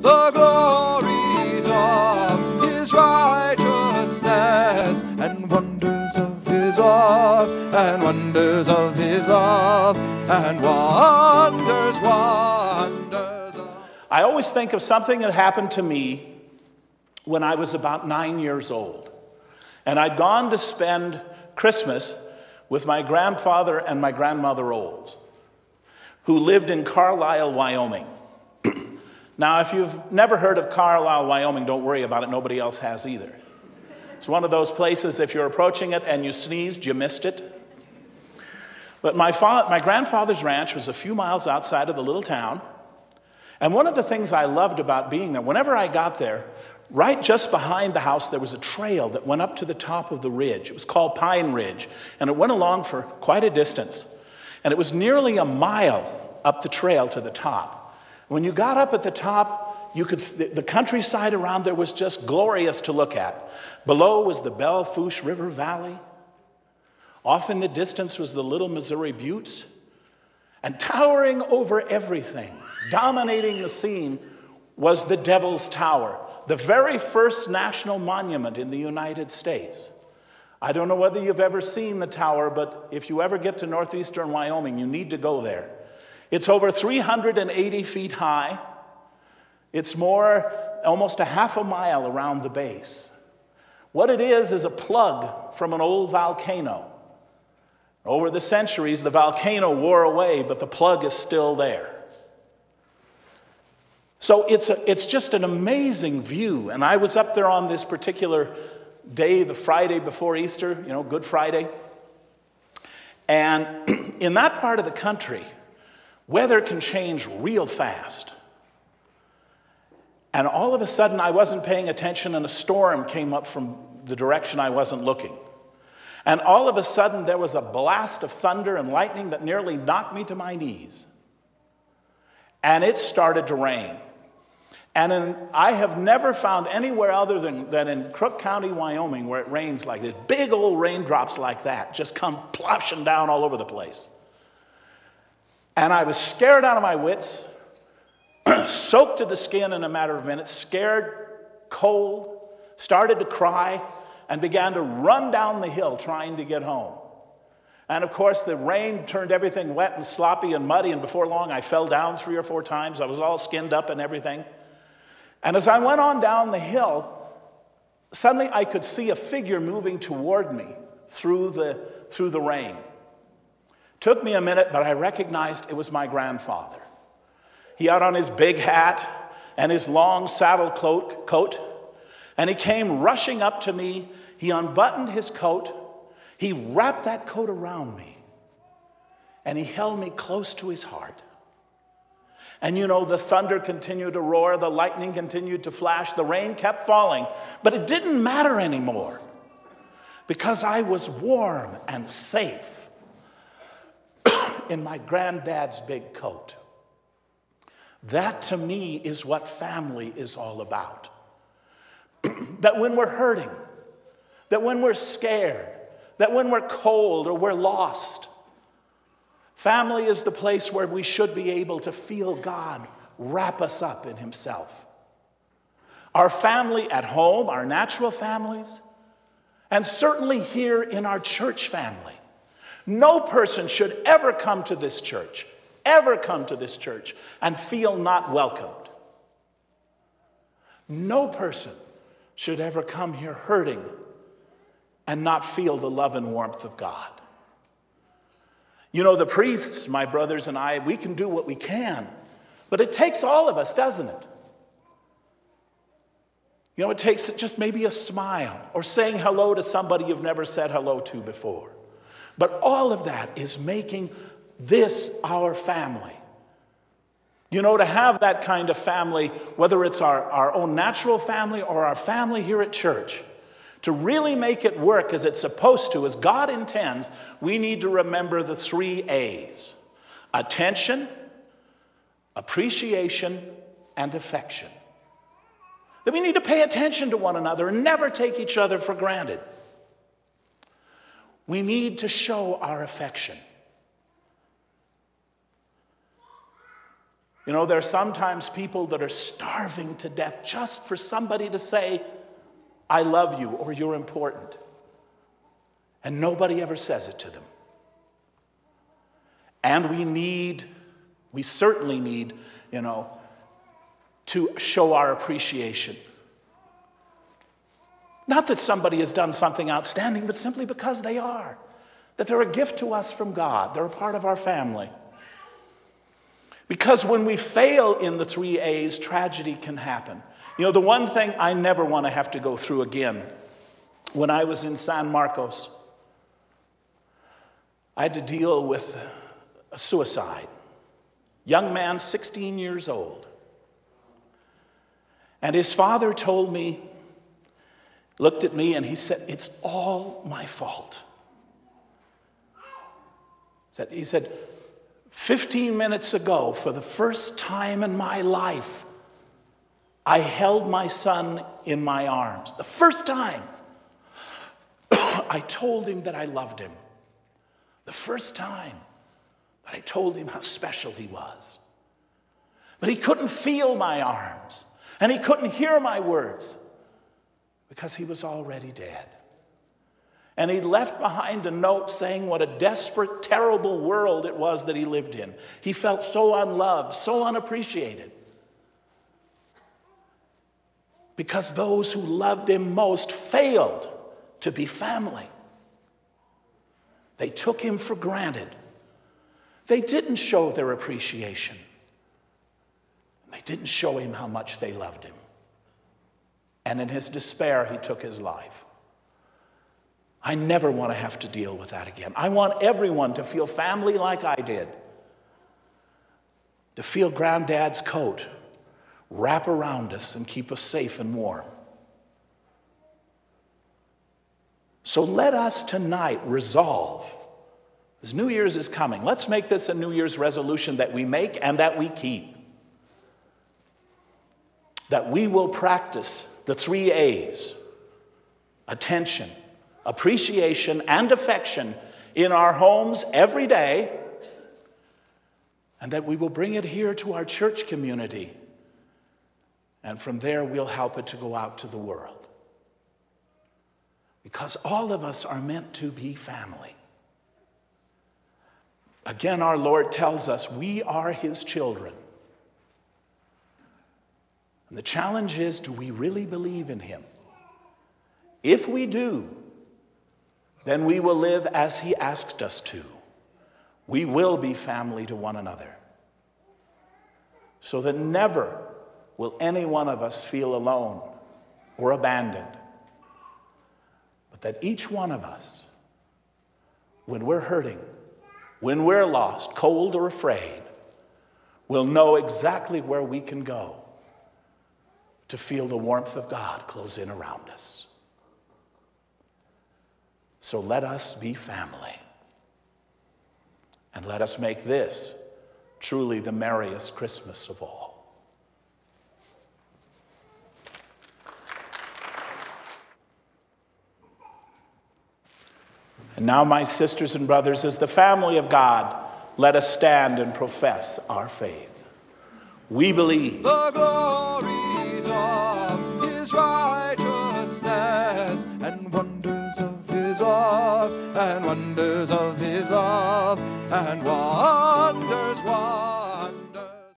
the glories of his righteousness and wonders of his love and wonders of his love and wonders, wonders of I always think of something that happened to me when I was about nine years old. And I'd gone to spend Christmas with my grandfather and my grandmother Olds, who lived in Carlile, Wyoming. Now, if you've never heard of Carlile, Wyoming, don't worry about it, nobody else has either. It's one of those places, if you're approaching it and you sneezed, you missed it. But my, fa- my grandfather's ranch was a few miles outside of the little town. And one of the things I loved about being there, whenever I got there, right just behind the house, there was a trail that went up to the top of the ridge. It was called Pine Ridge, and it went along for quite a distance. And it was nearly a mile up the trail to the top. When you got up at the top, you could, the countryside around there was just glorious to look at. Below was the Belle Fourche River Valley. Off in the distance was the Little Missouri Buttes. And towering over everything, dominating the scene, was the Devil's Tower, the very first national monument in the United States. I don't know whether you've ever seen the tower, but if you ever get to northeastern Wyoming, you need to go there. It's over 380 feet high. It's more, almost a half a mile around the base. What it is is a plug from an old volcano. Over the centuries, the volcano wore away, but the plug is still there. So it's, a, it's just an amazing view. And I was up there on this particular day, the Friday before Easter, you know, Good Friday. And in that part of the country, weather can change real fast. And all of a sudden, I wasn't paying attention, and a storm came up from the direction I wasn't looking. And all of a sudden, there was a blast of thunder and lightning that nearly knocked me to my knees. And it started to rain. And in, I have never found anywhere other than, than in Crook County, Wyoming, where it rains like this. Big old raindrops like that just come ploshing down all over the place. And I was scared out of my wits, soaked to the skin in a matter of minutes, scared, cold, started to cry, and began to run down the hill trying to get home. And of course, the rain turned everything wet and sloppy and muddy, and before long, I fell down three or four times. I was all skinned up and everything. And as I went on down the hill, suddenly I could see a figure moving toward me through the, through the rain. Took me a minute, but I recognized it was my grandfather. He had on his big hat and his long saddle coat, and he came rushing up to me he unbuttoned his coat, he wrapped that coat around me, and he held me close to his heart. And you know, the thunder continued to roar, the lightning continued to flash, the rain kept falling, but it didn't matter anymore because I was warm and safe in my granddad's big coat. That to me is what family is all about. that when we're hurting, that when we're scared, that when we're cold or we're lost, family is the place where we should be able to feel God wrap us up in Himself. Our family at home, our natural families, and certainly here in our church family. No person should ever come to this church, ever come to this church and feel not welcomed. No person should ever come here hurting and not feel the love and warmth of God. You know, the priests, my brothers and I, we can do what we can, but it takes all of us, doesn't it? You know, it takes just maybe a smile or saying hello to somebody you've never said hello to before. But all of that is making this our family. You know, to have that kind of family, whether it's our, our own natural family or our family here at church, to really make it work as it's supposed to, as God intends, we need to remember the three A's attention, appreciation, and affection. That we need to pay attention to one another and never take each other for granted. We need to show our affection. You know, there are sometimes people that are starving to death just for somebody to say, I love you or you're important. And nobody ever says it to them. And we need, we certainly need, you know, to show our appreciation. Not that somebody has done something outstanding, but simply because they are. That they're a gift to us from God, they're a part of our family. Because when we fail in the three A's, tragedy can happen. You know, the one thing I never want to have to go through again, when I was in San Marcos, I had to deal with a suicide. Young man, 16 years old. And his father told me, looked at me, and he said, It's all my fault. He said, 15 minutes ago, for the first time in my life, I held my son in my arms. The first time I told him that I loved him. The first time that I told him how special he was. But he couldn't feel my arms and he couldn't hear my words because he was already dead. And he left behind a note saying what a desperate, terrible world it was that he lived in. He felt so unloved, so unappreciated. Because those who loved him most failed to be family. They took him for granted. They didn't show their appreciation. They didn't show him how much they loved him. And in his despair, he took his life. I never want to have to deal with that again. I want everyone to feel family like I did, to feel granddad's coat wrap around us and keep us safe and warm. So let us tonight resolve, as New Year's is coming, let's make this a New Year's resolution that we make and that we keep. That we will practice the three A's attention, appreciation, and affection in our homes every day, and that we will bring it here to our church community. And from there, we'll help it to go out to the world. Because all of us are meant to be family. Again, our Lord tells us we are His children. And the challenge is do we really believe in Him? If we do, then we will live as He asked us to. We will be family to one another. So that never will any one of us feel alone or abandoned, but that each one of us, when we're hurting, when we're lost, cold, or afraid, will know exactly where we can go to feel the warmth of God close in around us. So let us be family. And let us make this truly the merriest Christmas of all. And now, my sisters and brothers, as the family of God, let us stand and profess our faith. We believe. Wonders of his love and wonders why.